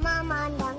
妈妈能